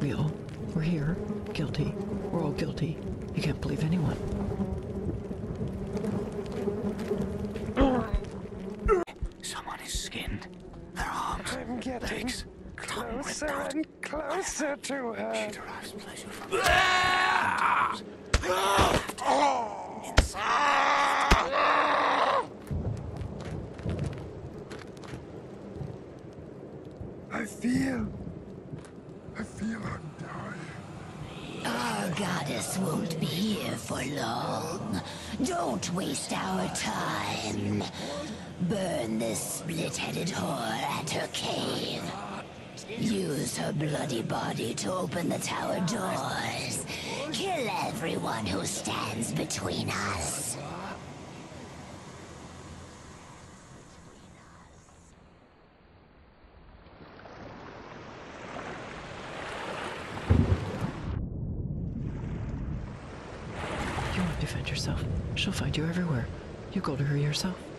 We all, we're here, guilty. We're all guilty. You can't believe anyone. Someone is skinned. Their arms, I'm getting legs, tongue ripped closer out. and closer to her. She derives pleasure from ah I feel. I feel I'm dying. Our goddess won't be here for long. Don't waste our time. Burn this split-headed whore at her cave. Use her bloody body to open the tower doors. Kill everyone who stands between us. You won't defend yourself. She'll find you everywhere. You go to her yourself.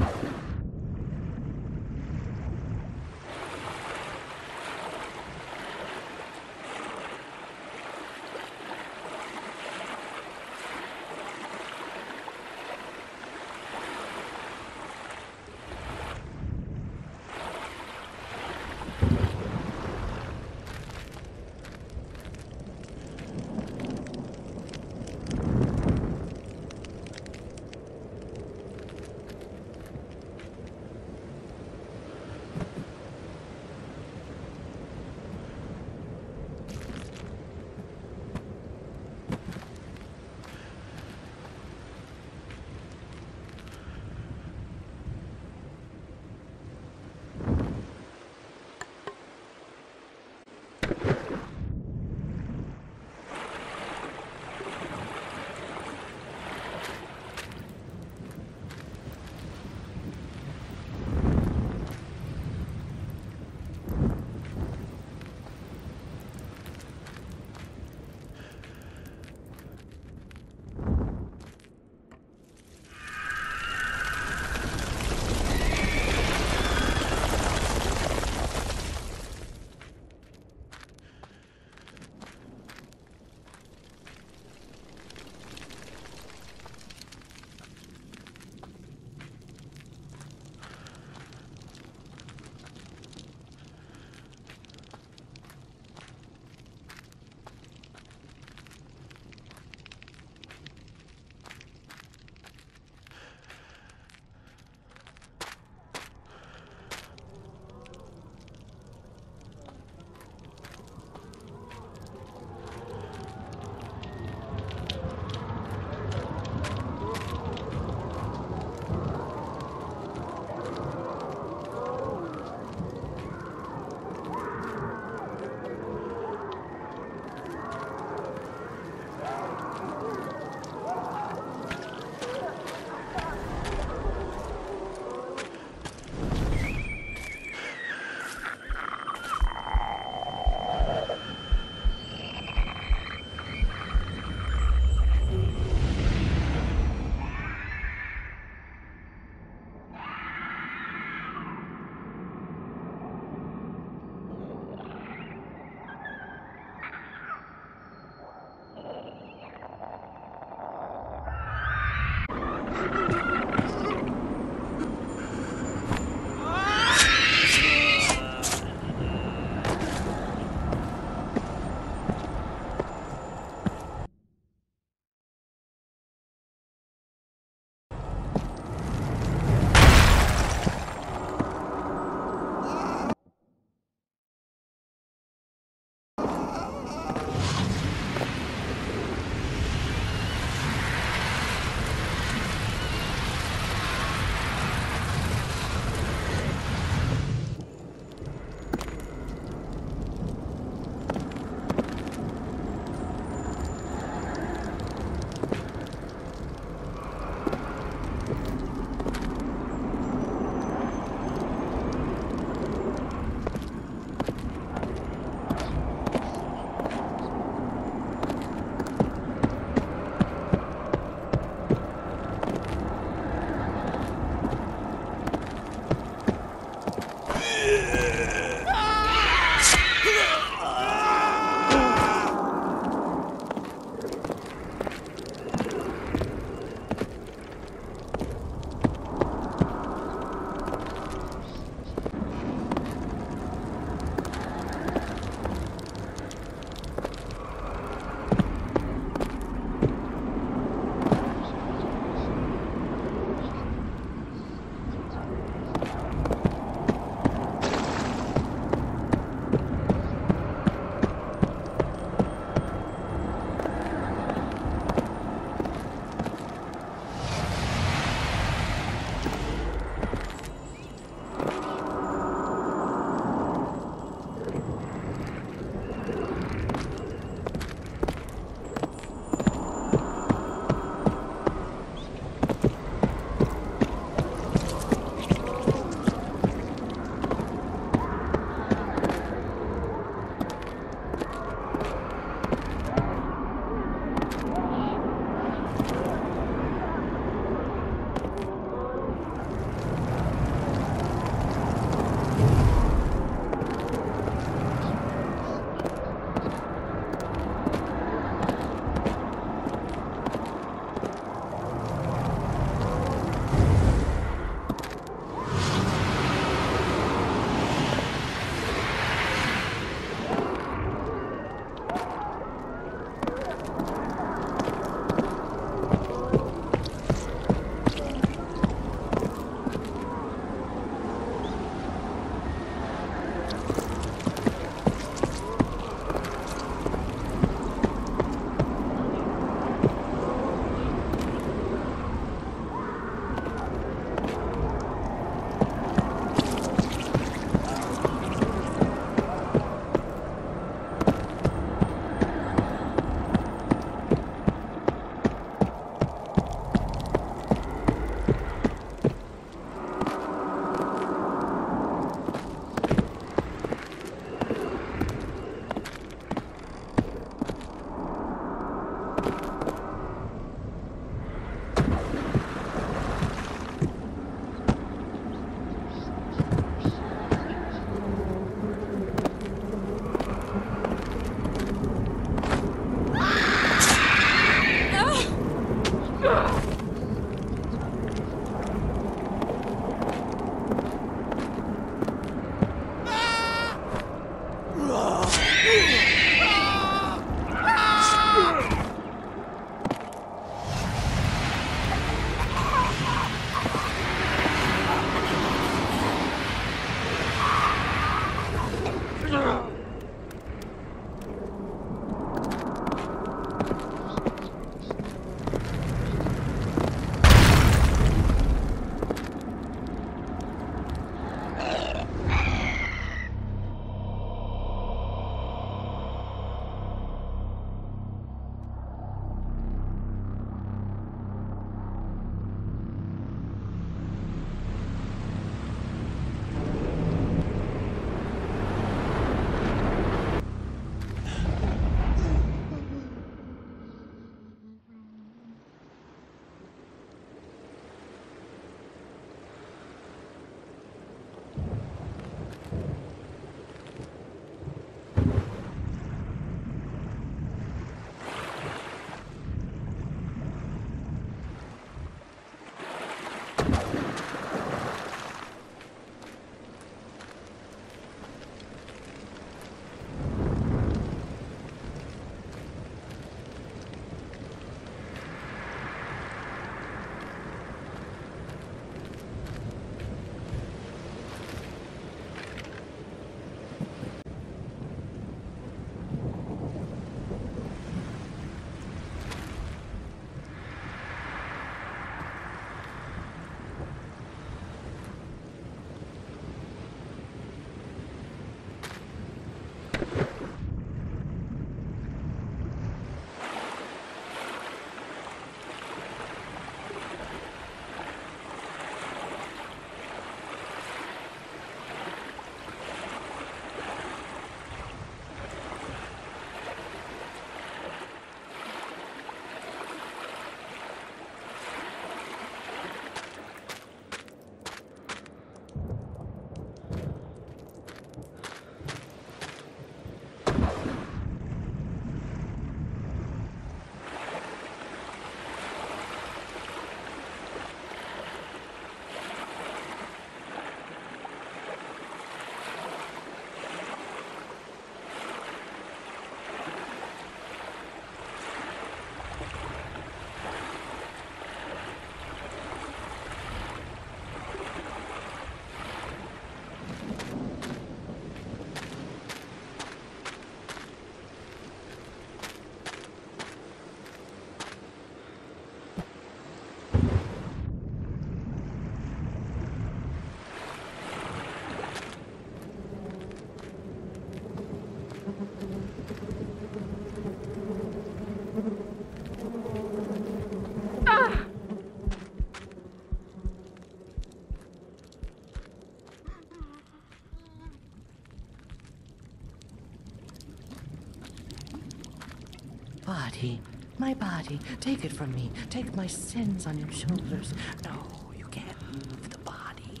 Body. Take it from me. Take my sins on your shoulders. No, you can't move the body.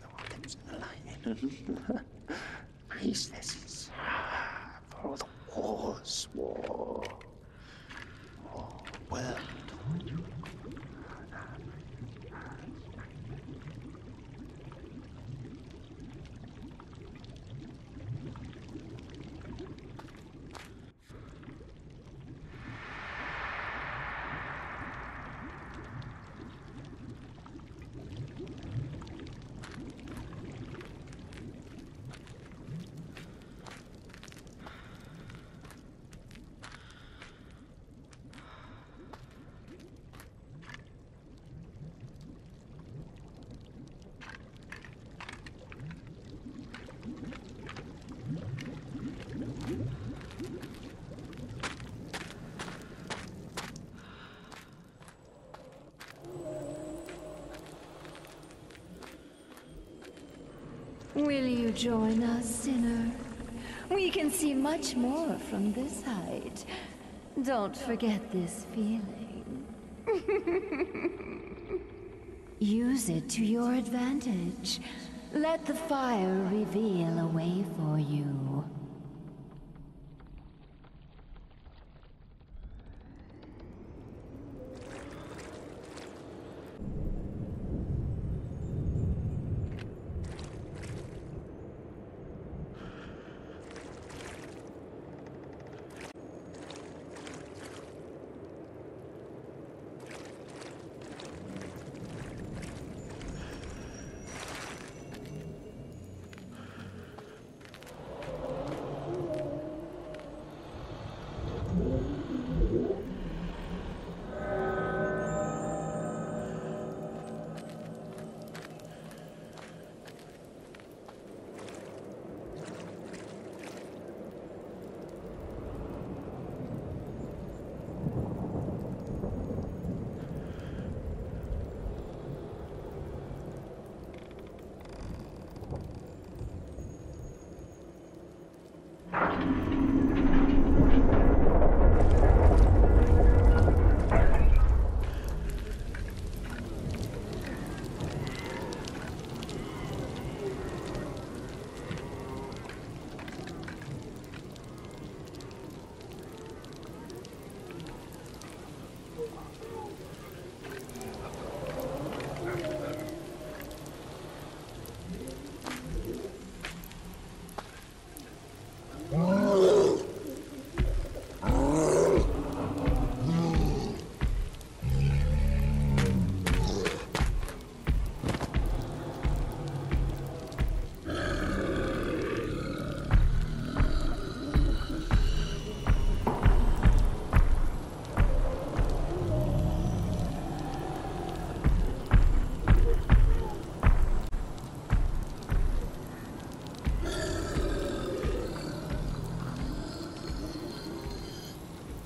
The organs in the line. Priestesses. For the wars war. War world. Will you join us, sinner? We can see much more from this height. Don't forget this feeling. Use it to your advantage. Let the fire reveal a way for you.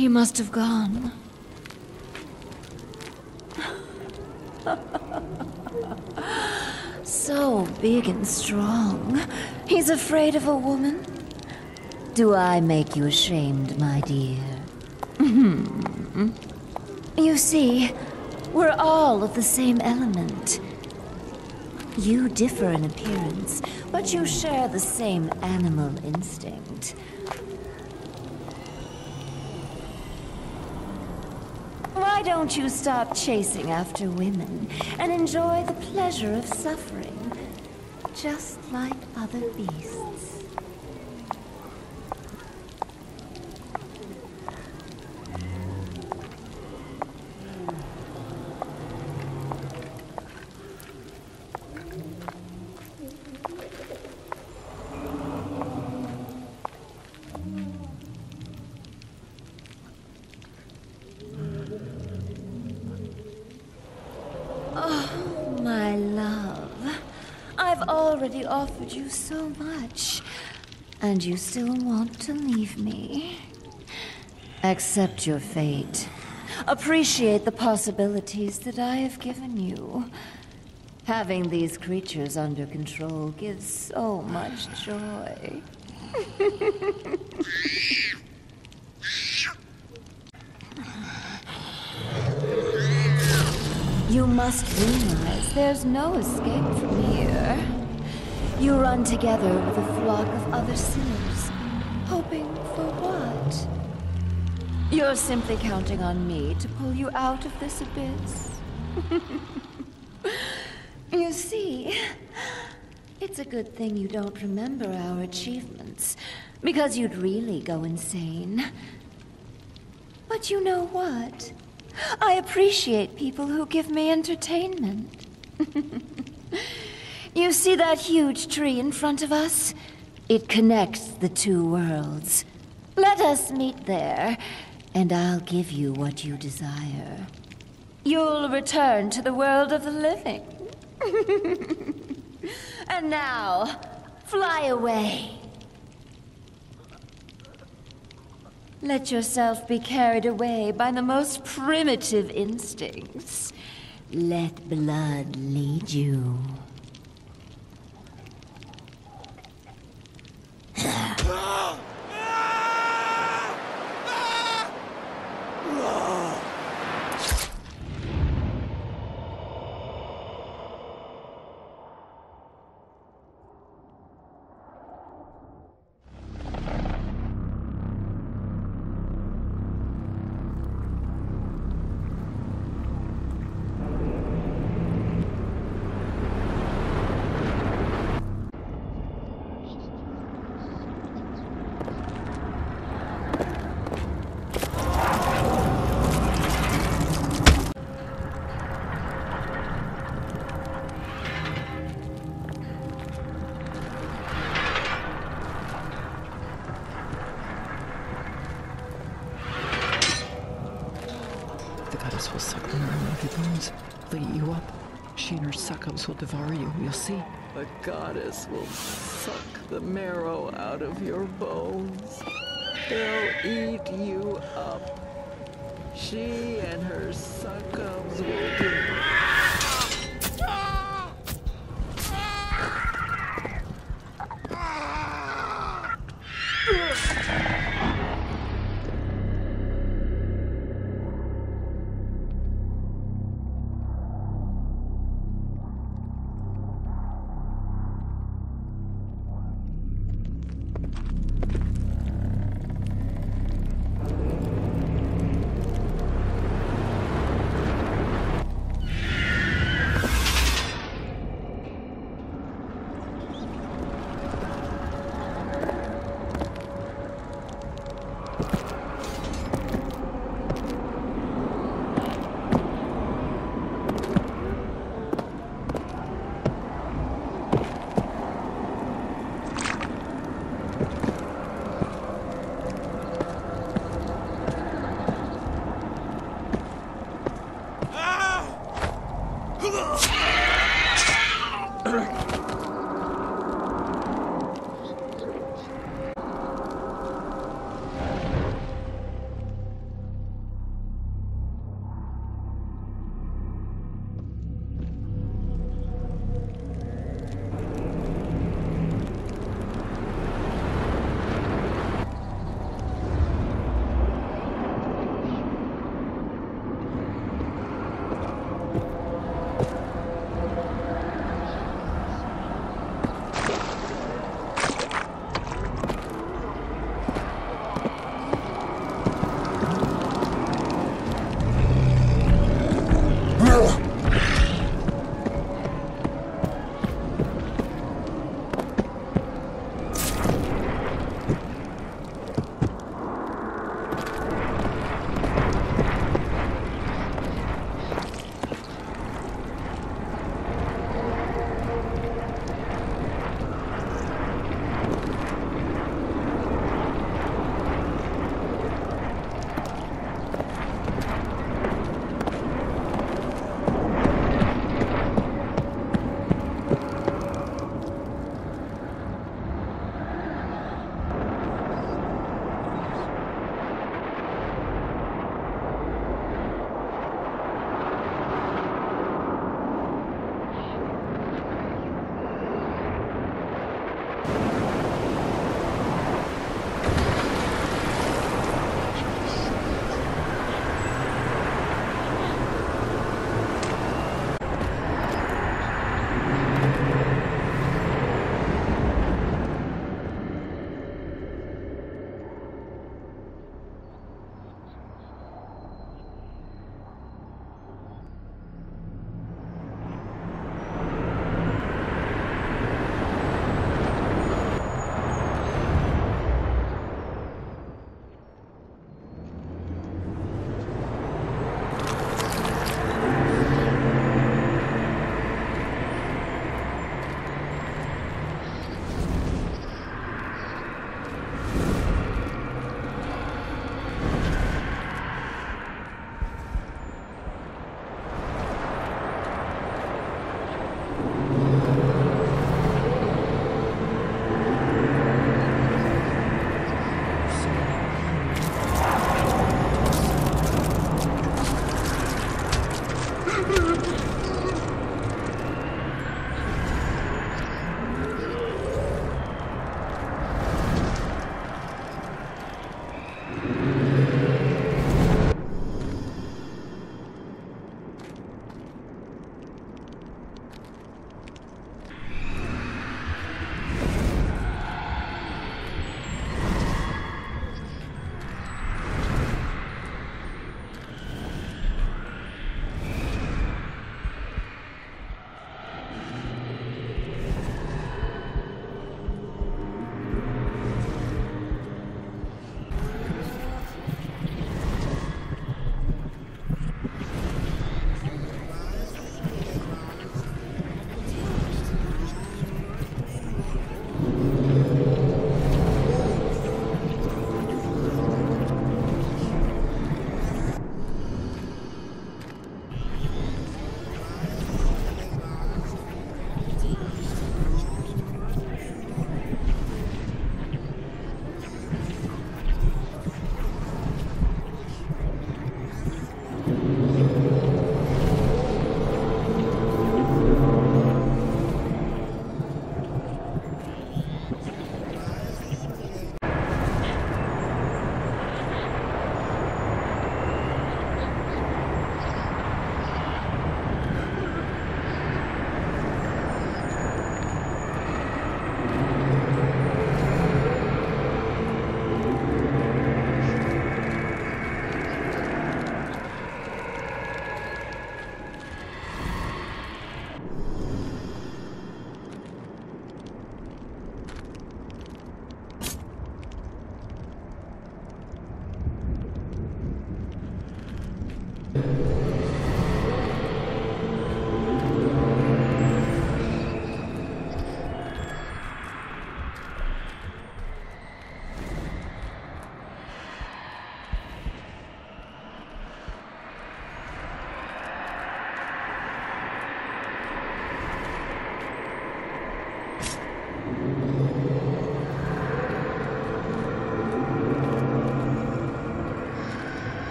He must have gone. so big and strong. He's afraid of a woman? Do I make you ashamed, my dear? Hmm. you see, we're all of the same element. You differ in appearance, but you share the same animal instinct. Why don't you stop chasing after women and enjoy the pleasure of suffering, just like other beasts? Much, and you still want to leave me. Accept your fate. appreciate the possibilities that I have given you. Having these creatures under control gives so much joy. you must realize there's no escape from here. You run together with a flock of other sinners, hoping for what? You're simply counting on me to pull you out of this abyss. you see, it's a good thing you don't remember our achievements, because you'd really go insane. But you know what? I appreciate people who give me entertainment. you see that huge tree in front of us? It connects the two worlds. Let us meet there, and I'll give you what you desire. You'll return to the world of the living. and now, fly away. Let yourself be carried away by the most primitive instincts. Let blood lead you. Goddess will suck the marrow out of your bones. They'll eat you up. She and her succubi will devour.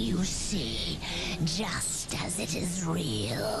You see, just as it is real.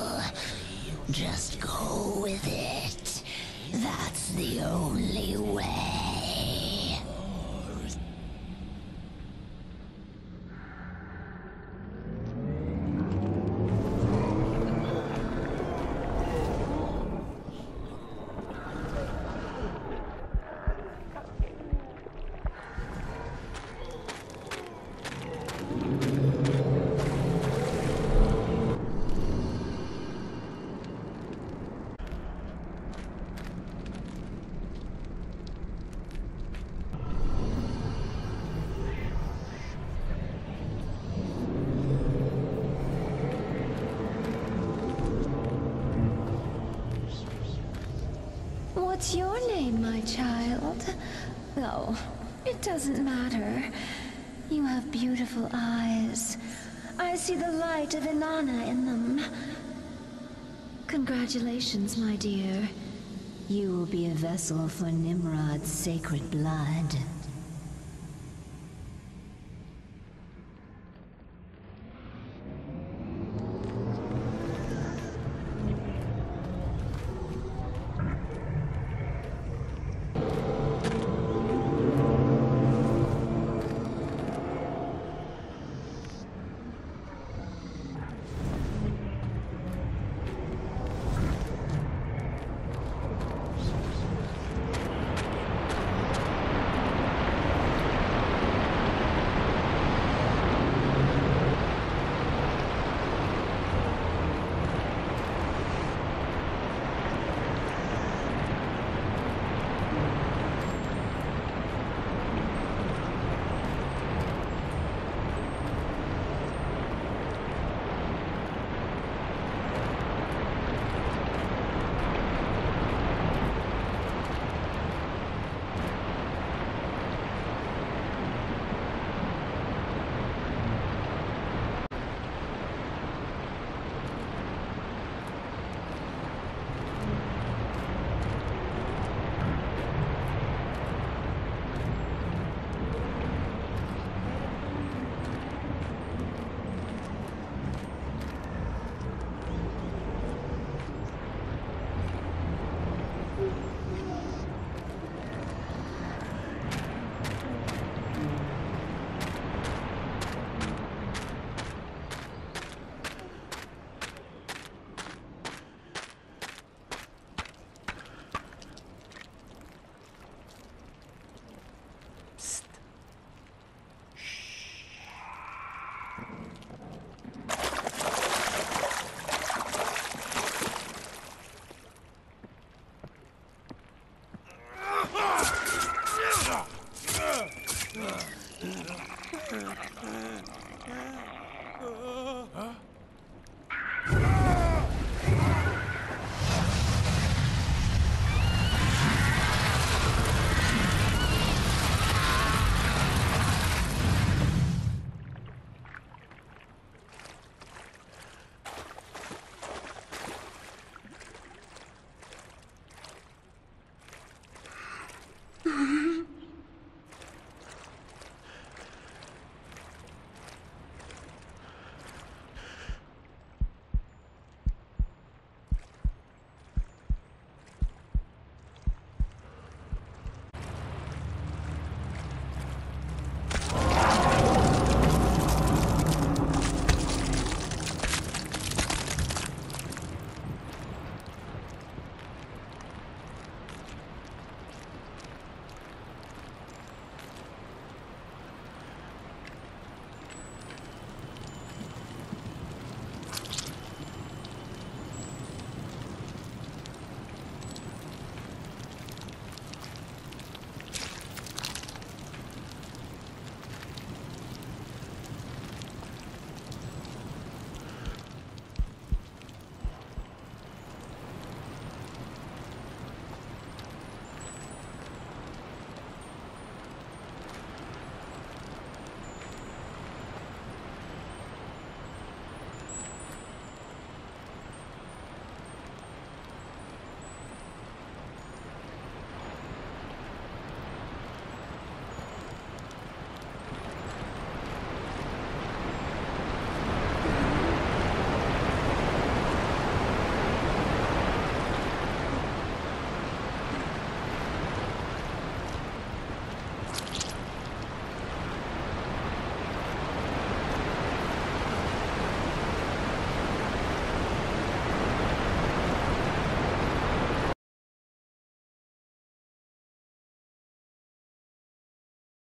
What's your name, my child? Oh, it doesn't matter. You have beautiful eyes. I see the light of Inanna in them. Congratulations, my dear. You will be a vessel for Nimrod's sacred blood.